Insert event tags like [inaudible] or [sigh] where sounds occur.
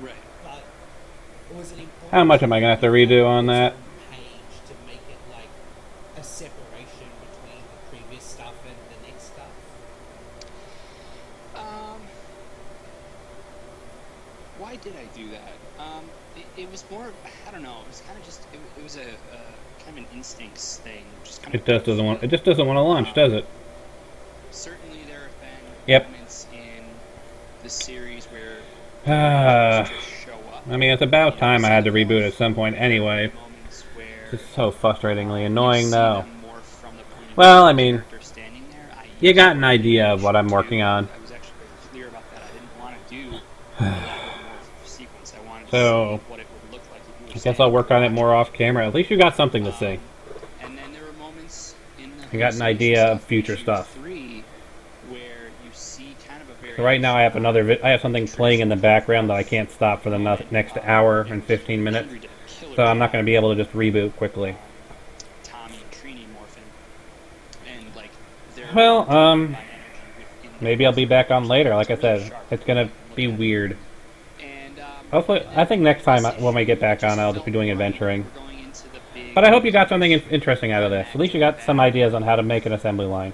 Right. But was it important? How much am I gonna have to redo on that? Page to make it like a separation between the previous stuff and the next stuff. Um, why did I do that? Um, it, it was more. I don't know. It was kind of just. It, it was a, a kind of an instincts thing. Just kind It of just doesn't want. It just doesn't want to launch, does it? Certainly, there have been Yep. moments in the series where Things just show up. I mean, it's about time I had to reboot at some point anyway. It's so frustratingly annoying, see though. them more from the point of Well, I mean, character standing there. I You got an idea of what I'm working on. I was actually very clear about that. I didn't want to do [sighs] a lot more sequence. I wanted So, to see what it would look like if you I guess I'll work on it more off camera. At least you got something to see. Um, and then there were moments in the You got an idea of future stuff. Three, where you see kind of right now I have another. I have something playing in the background that I can't stop for the next hour and 15 minutes. So I'm not going to be able to just reboot quickly. Well, um, Maybe I'll be back on later. Like I said, it's going to be weird. Hopefully, I think next time when we get back on, I'll just be doing adventuring. But I hope you got something interesting out of this. At least you got some ideas on how to make an assembly line.